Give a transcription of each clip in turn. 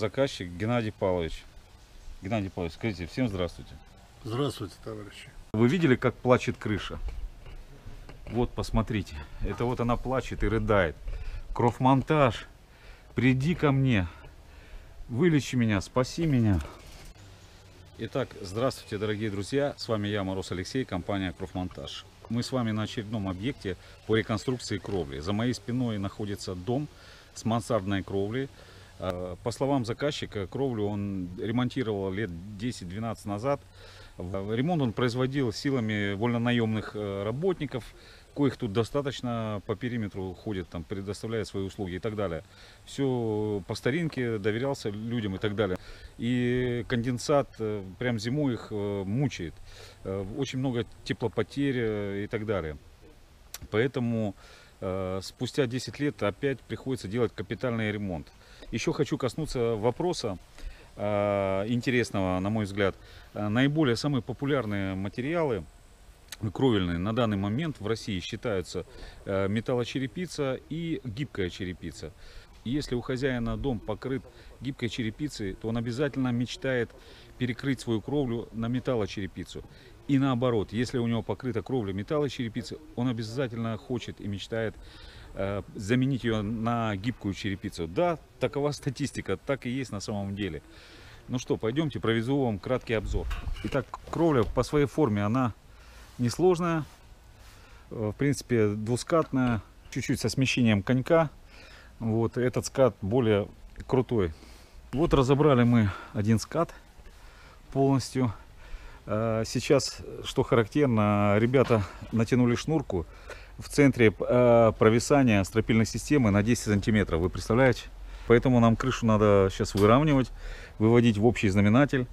заказчик Геннадий Павлович. Геннадий Павлович, скажите, всем здравствуйте. Здравствуйте, товарищи. Вы видели, как плачет крыша? Вот, посмотрите. Это вот она плачет и рыдает. Кровмонтаж, приди ко мне. Вылечи меня, спаси меня. Итак, здравствуйте, дорогие друзья. С вами я, Мороз Алексей, компания Кровмонтаж. Мы с вами на очередном объекте по реконструкции кровли. За моей спиной находится дом с мансардной кровлей. Э, По словам заказчика, кровлю он ремонтировал лет 10-12 назад. Ремонт он производил силами вольнонаемных э, работников, коих тут достаточно по периметру ходят, там, предоставляют свои услуги и так далее. Все по старинке, доверялся людям и так далее. И конденсат э, прям зимой их мучает. Очень много теплопотерь и так далее. Поэтому спустя 10 лет опять приходится делать капитальный ремонт. Еще хочу коснуться вопроса э, интересного, на мой взгляд. Э, Наиболее самые популярные материалы кровельные на данный момент в России считаются э, металлочерепица и гибкая черепица. Если у хозяина дом покрыт гибкой черепицей, то он обязательно мечтает перекрыть свою кровлю на металлочерепицу. И наоборот, если у него покрыта кровля металлочерепицы, он обязательно хочет и мечтает э, заменить ее на гибкую черепицу. Да, такова статистика, так и есть на самом деле. Ну что, пойдемте, проведу вам краткий обзор. Итак, кровля по своей форме, она несложная. Э, В принципе, двускатная, чуть-чуть со смещением конька. Вот этот скат более крутой. Вот разобрали мы один скат полностью. Э, Сейчас, что характерно, ребята натянули шнурку в центре э, провисания стропильной системы на 10 сантиметров. Вы представляете? Поэтому нам крышу надо сейчас выравнивать, выводить в общий знаменатель.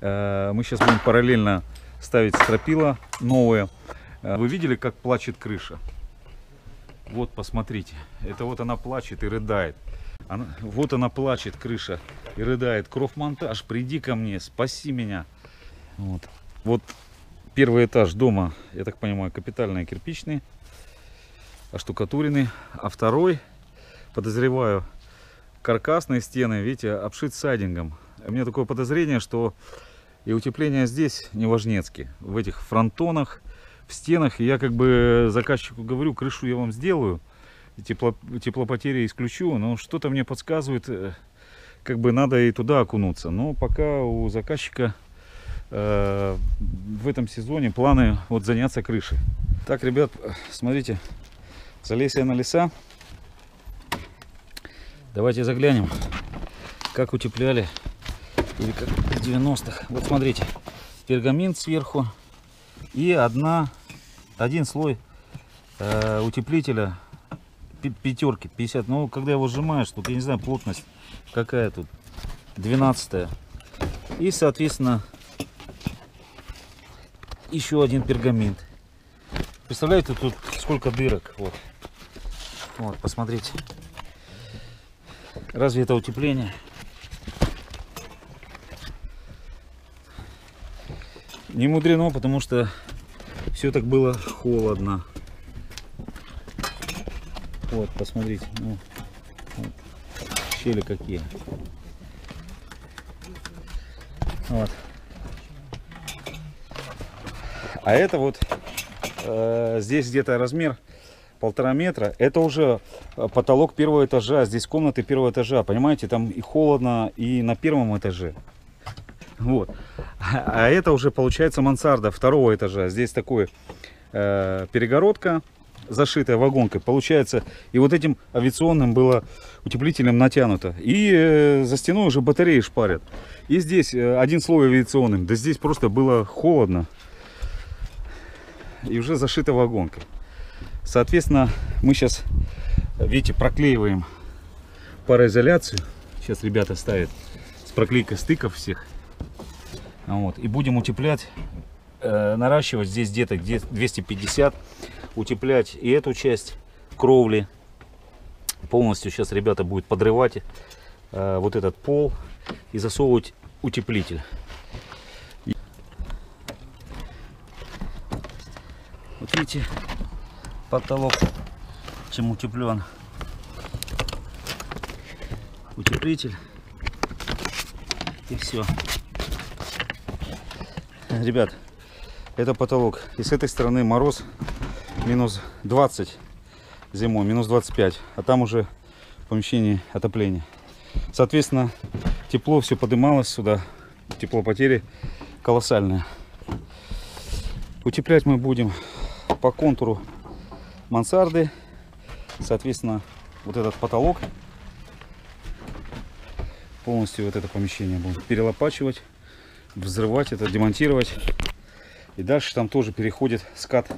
Э, Мы сейчас будем параллельно ставить стропила новые. Э, Вы видели, как плачет крыша? Вот, посмотрите. Это вот она плачет и рыдает. Она- вот она плачет, крыша, и рыдает. Кровмонтаж, приди ко мне, спаси меня. Вот. Вот первый этаж дома, я так понимаю, капитальный кирпичный, оштукатуренный. А второй, подозреваю, каркасные стены, видите, обшит сайдингом. У меня такое подозрение, что и утепление здесь неважнецки. В этих фронтонах, в стенах. И я как бы заказчику говорю, крышу я вам сделаю, тепло, теплопотери исключу, но что-то мне подсказывает, э, как бы надо и туда окунуться. Но пока у заказчика э, в этом сезоне планы вот заняться крышей. Так, ребят, э, смотрите, залез я на леса. Давайте заглянем, как утепляли или как в 90-х. Вот смотрите, пергамент сверху и одна, один слой э, утеплителя пятерки 50 ну когда его сжимаешь тут я не знаю плотность какая тут 12 и соответственно еще один пергамент представляете тут сколько дырок вот вот посмотрите разве это утепление не мудрено потому что все так было холодно вот, посмотрите. Ну, вот, щели какие. Вот. А это вот э, здесь где-то размер полтора метра. Это уже э, потолок первого этажа. Здесь комнаты первого этажа. Понимаете, там и холодно, и на первом этаже. Вот. А это уже получается мансарда второго этажа. Здесь такой э, перегородка зашитая вагонкой. Получается, и вот этим авиационным было утеплителем натянуто. И э, за стеной уже батареи шпарят. И здесь э, один слой авиационным. Да здесь просто было холодно. И уже зашита вагонкой. Соответственно, мы сейчас, видите, проклеиваем пароизоляцию. Сейчас ребята ставят с проклейкой стыков всех. Вот. И будем утеплять, э, наращивать здесь где-то где 250 утеплять и эту часть кровли. Полностью сейчас ребята будут подрывать э, вот этот пол и засовывать утеплитель. Вот видите, потолок чем утеплен. Утеплитель. И все. Ребят, это потолок. И с этой стороны мороз минус 20 зимой, минус 25. А там уже в помещении отопление. Соответственно, тепло все подымалось сюда. Тепло потери колоссальное. Утеплять мы будем по контуру мансарды. Соответственно, вот этот потолок полностью вот это помещение будем перелопачивать, взрывать это, демонтировать. И дальше там тоже переходит скат.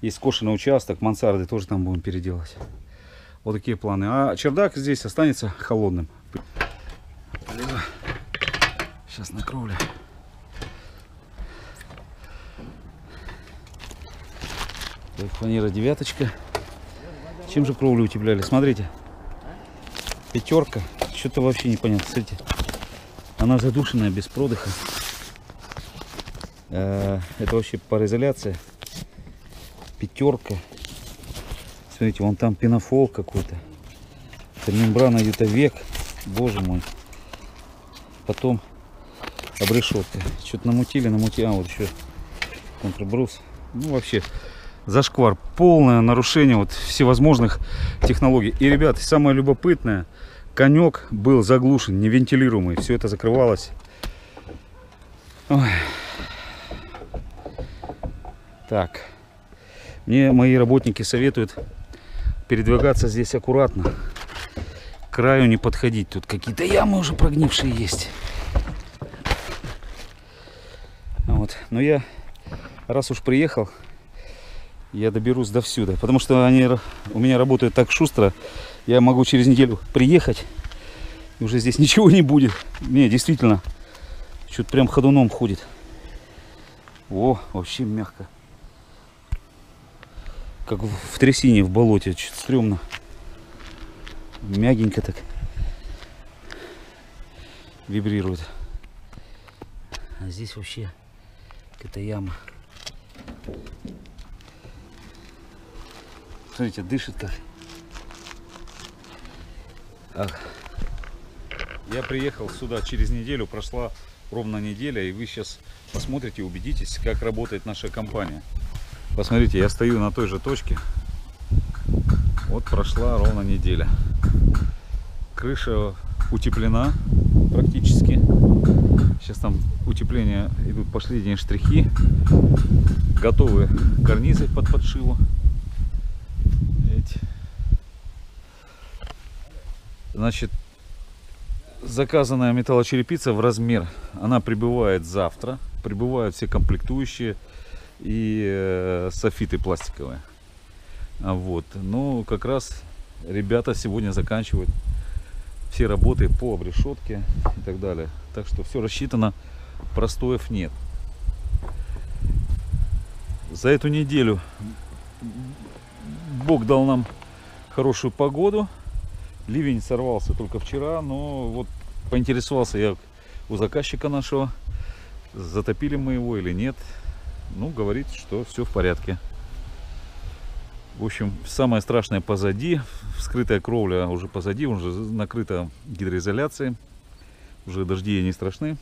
Есть скошенный участок, мансарды тоже там будем переделать. Вот такие планы. А чердак здесь останется холодным. Сейчас на кровле. Так, фанера девяточка. Чем же кровлю утепляли? Смотрите. Пятерка. Что-то вообще непонятно. Смотрите. Она задушенная, без продыха. Э, Это вообще пароизоляция. Пятерка. Смотрите, вон там пенофол какой-то. Это мембрана ютовек. Боже мой. Потом обрешетка. Что-то намутили, намутили. А, вот еще контрбрус. Ну, вообще, зашквар. Полное нарушение вот всевозможных технологий. И, ребят, самое любопытное, конек был заглушен, невентилируемый. Все это закрывалось. Ой. Так. Мне мои работники советуют передвигаться здесь аккуратно. К краю не подходить. Тут какие-то ямы уже прогнившие есть. Вот. Но я, раз уж приехал, я доберусь до всюда. Потому что они у меня работают так шустро. Я могу через неделю приехать. И уже здесь ничего не будет. Не, действительно. Что-то прям ходуном ходит. О, вообще мягко. Как в трясине в болоте. Что-то стрёмно. Мягенько так. Вибрирует. А здесь вообще какая-то яма. Смотрите, дышит как. Ах. Я приехал сюда через неделю, прошла ровно неделя, и вы сейчас посмотрите, убедитесь, как работает наша компания. Посмотрите, я стою на той же точке. Вот прошла ровно неделя. Крыша утеплена практически. Сейчас там утепление идут последние штрихи. Готовы карнизы под подшиву. Эти. Значит, заказанная металлочерепица в размер. Она прибывает завтра. Прибывают все комплектующие и э, софиты пластиковые. А Вот. Ну, как раз ребята сегодня заканчивают все работы по обрешетке и так далее. Так что все рассчитано, простоев нет. За эту неделю Бог дал нам хорошую погоду. Ливень сорвался только вчера, но вот поинтересовался я у заказчика нашего, затопили мы его или нет. Ну, говорит, что все в порядке. В общем, самое страшное позади. Вскрытая кровля уже позади, уже накрыта гидроизоляцией. Уже дожди не страшны.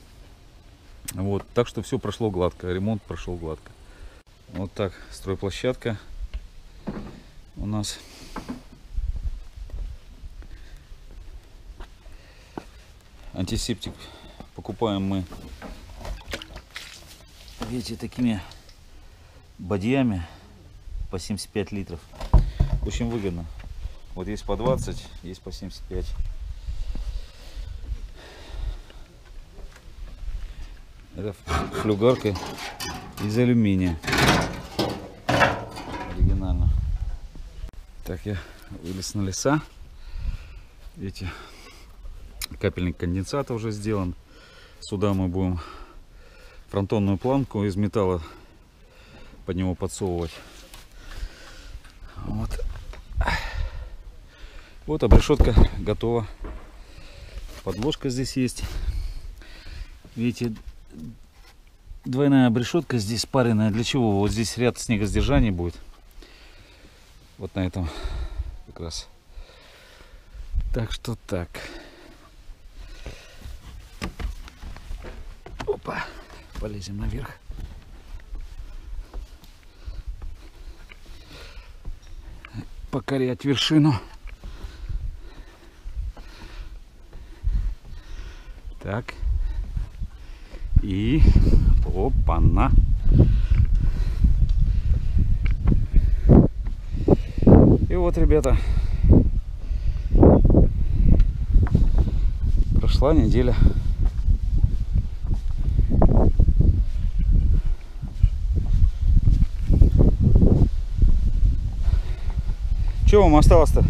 Вот, так что все прошло гладко, ремонт прошел гладко. Вот так стройплощадка у нас. Антисептик покупаем мы, видите, такими бадьями по 75 литров. Очень выгодно. Вот есть по 20, есть по 75. Это флюгарка из алюминия. Оригинально. Так, я вылез на леса. Видите, капельник конденсата уже сделан. Сюда мы будем фронтонную планку из металла под него подсовывать. Вот. Вот обрешетка готова. Подложка здесь есть. Видите, двойная обрешетка здесь спаренная. Для чего? Вот здесь ряд снегосдержания будет. Вот на этом как раз. Так что так. Полезем наверх. Покорять вершину. Так. И опа-на. И вот, ребята, прошла неделя. Что вам осталось-то?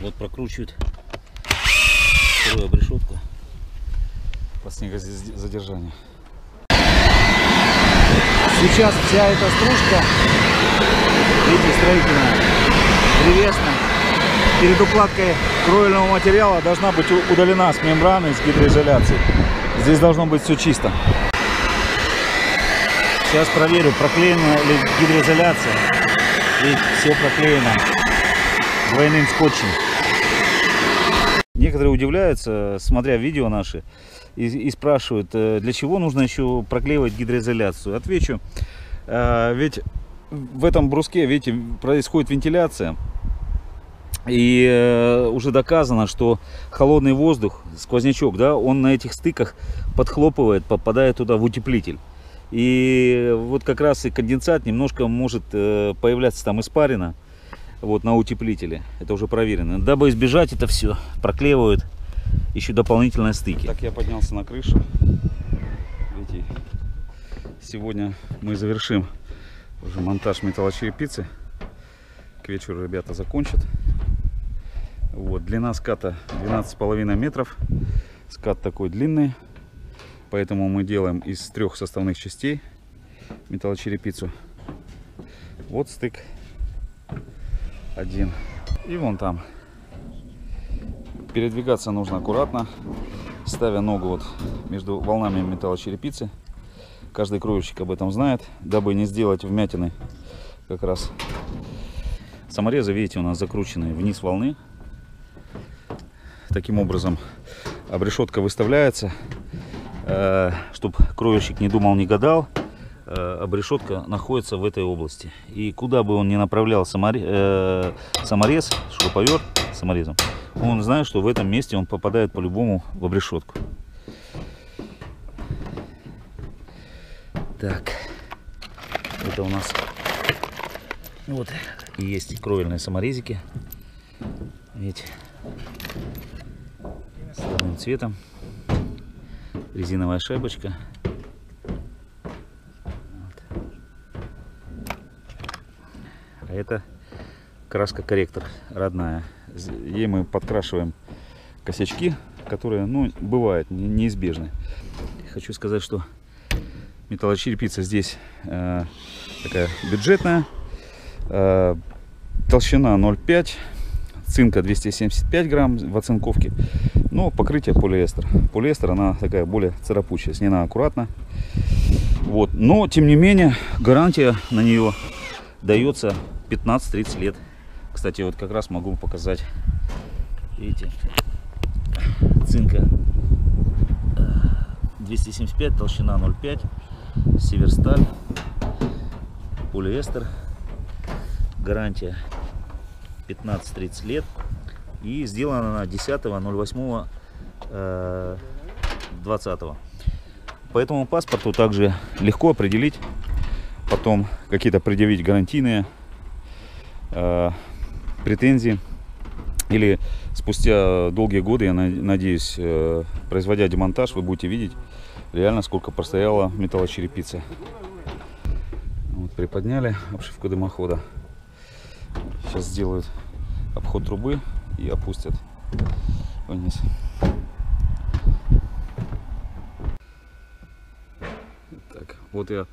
Вот прокручивают вторую обрешетку. по снегозадержанию. Сейчас вся эта стружка, видите, строительная, древесная, перед укладкой кровельного материала должна быть удалена с мембраны, с гидроизоляцией. Здесь должно быть все чисто. Сейчас проверю, проклеена ли гидроизоляция. И все проклеено двойным скотчем. Некоторые удивляются, смотря видео наши, и, и спрашивают, э, для чего нужно еще проклеивать гидроизоляцию. Отвечу, ведь в этом бруске, видите, происходит вентиляция. И э, уже доказано, что холодный воздух, сквознячок, да, он на этих стыках подхлопывает, попадает туда в утеплитель. И вот как раз и конденсат немножко может э, появляться там испарина вот на утеплителе. Это уже проверено. Дабы избежать это все, проклеивают еще дополнительные стыки. Так я поднялся на крышу. Сегодня мы завершим уже монтаж металлочерепицы. К вечеру ребята закончат. Вот, длина ската 12,5 метров. Скат такой длинный. Поэтому мы делаем из трех составных частей металлочерепицу. Вот стык один. И вон там. Передвигаться нужно аккуратно, ставя ногу вот между волнами металлочерепицы. Каждый кровельщик об этом знает, дабы не сделать вмятины как раз. Саморезы, видите, у нас закручены вниз волны. Таким образом обрешетка выставляется, чтобы кровельщик не думал, не гадал э, обрешетка находится в этой области. И куда бы он ни направлял э, саморез, шуруповерт саморезом, он знает, что в этом месте он попадает по-любому в обрешетку. Так, это у нас вот и есть кровельные саморезики. Видите, с разным цветом. Резиновая шайбочка. А это краска корректор родная. Ей мы подкрашиваем косячки, которые, ну, бывают не- неизбежны. Хочу сказать, что металлочерепица здесь э, такая бюджетная. Э, толщина 0,5, цинка 275 грамм в оцинковке. Но покрытие полиэстер. Полиэстер она такая более царапучая, снена аккуратно. Вот. Но, тем не менее, гарантия на нее дается 15-30 лет. Кстати, вот как раз могу показать. Видите, цинка э, 275, толщина 0,5, северсталь, полиэстер, гарантия 15-30 лет. И сделана она 10.08 э, 20 по этому паспорту также легко определить потом какие-то предъявить гарантийные э, претензии или спустя долгие годы, я на- надеюсь, э, производя демонтаж, вы будете видеть реально сколько простояла металлочерепица. Вот приподняли обшивку дымохода. Сейчас сделают обход трубы и опустят вниз. Так, вот я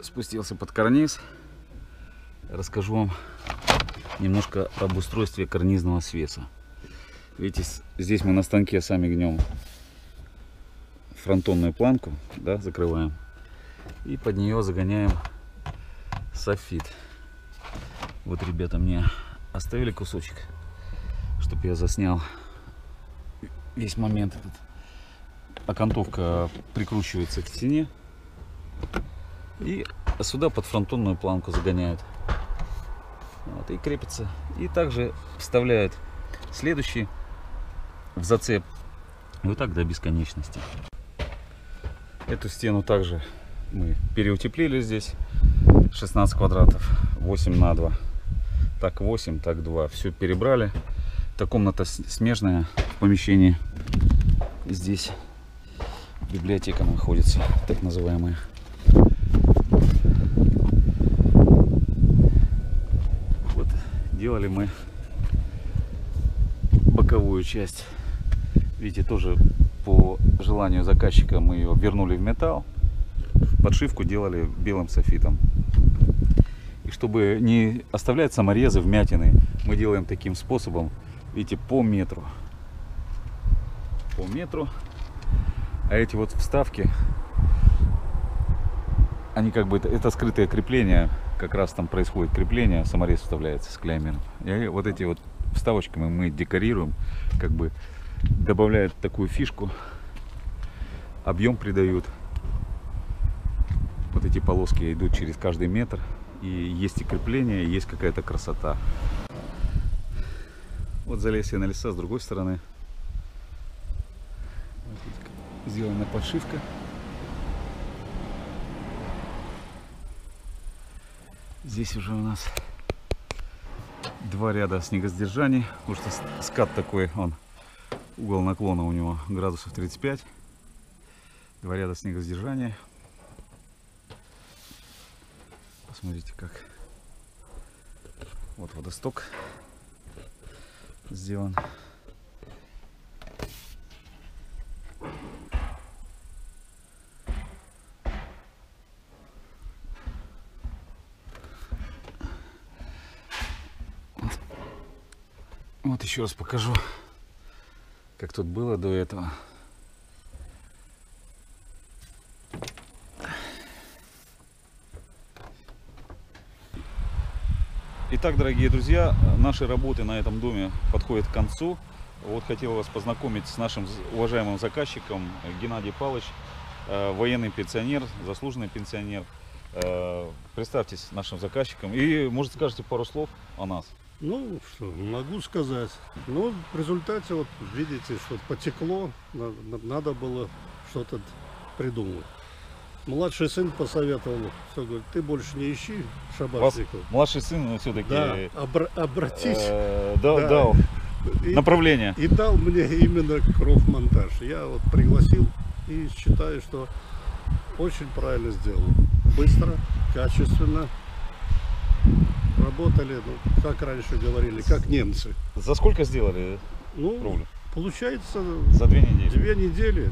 спустился под карниз. Расскажу вам немножко об устройстве карнизного свеса. Видите, здесь мы на станке сами гнем фронтонную планку, да, закрываем. И под нее загоняем софит. Вот ребята мне оставили кусочек, чтобы я заснял весь момент этот. Окантовка прикручивается к стене. И сюда под фронтонную планку загоняют. Вот, и крепится. И также вставляют следующий в зацеп. Вот так до бесконечности. Эту стену также мы переутеплили здесь. 16 квадратов, 8 на 2. Так 8, так 2. Все перебрали. Это комната смежная в помещении. Здесь библиотека находится, так называемая. Вот делали мы боковую часть. Видите, тоже по желанию заказчика мы ее вернули в металл. Подшивку делали белым софитом. И чтобы не оставлять саморезы, вмятины, мы делаем таким способом, видите, по метру. По метру. А эти вот вставки, они как бы, это, это скрытое крепление, как раз там происходит крепление, саморез вставляется с клеймером. И вот эти вот вставочками мы декорируем, как бы добавляют такую фишку, объем придают. Вот эти полоски идут через каждый метр. И есть и крепление, и есть какая-то красота. Вот залез я на леса с другой стороны. Сделана подшивка. Здесь уже у нас два ряда снегосдержаний, потому что скат такой, он угол наклона у него градусов 35. Два ряда снегосдержания. Посмотрите как. Вот водосток сделан. Вот. Еще раз покажу, как тут было до этого. Итак, дорогие друзья, наши работы на этом доме подходят к концу. Вот хотел вас познакомить с нашим уважаемым заказчиком Геннадий Павлович, э, военный пенсионер, заслуженный пенсионер. Э, Представьтесь нашим заказчиком и, может, скажете пару слов о нас. Ну, что могу сказать. Ну, в результате, вот видите, что потекло, на- на- надо было что-то придумать. Младший сын посоветовал, все, говорит, ты больше не ищи шабашников. младший сын все-таки Да, обра- обратись. дал, Да. дал И, направление. и дал мне именно кровмонтаж. Я вот пригласил и считаю, что очень правильно сделал. Быстро, качественно. Работали, ну, как раньше говорили, как немцы. За сколько сделали Ну, кровлю? получается, За две недели. две недели.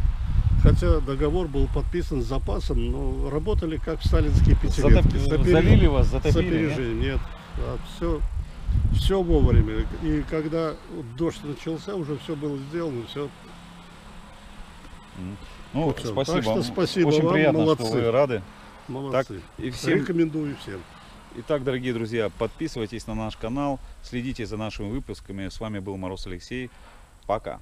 Хотя договор был подписан с запасом, но работали как в сталинские пятилетки. Затоп- С опере- Залили вас, затопили. нет? опережением. Нет, все, все вовремя. И когда вот дождь начался, уже все было сделано, все. Ну, всё. спасибо. Так что спасибо Очень вам, приятно, молодцы. что вы рады. Молодцы. И всем, Рекомендую всем. Итак, дорогие друзья, подписывайтесь на наш канал, следите за нашими выпусками. С вами был Мороз Алексей. Пока.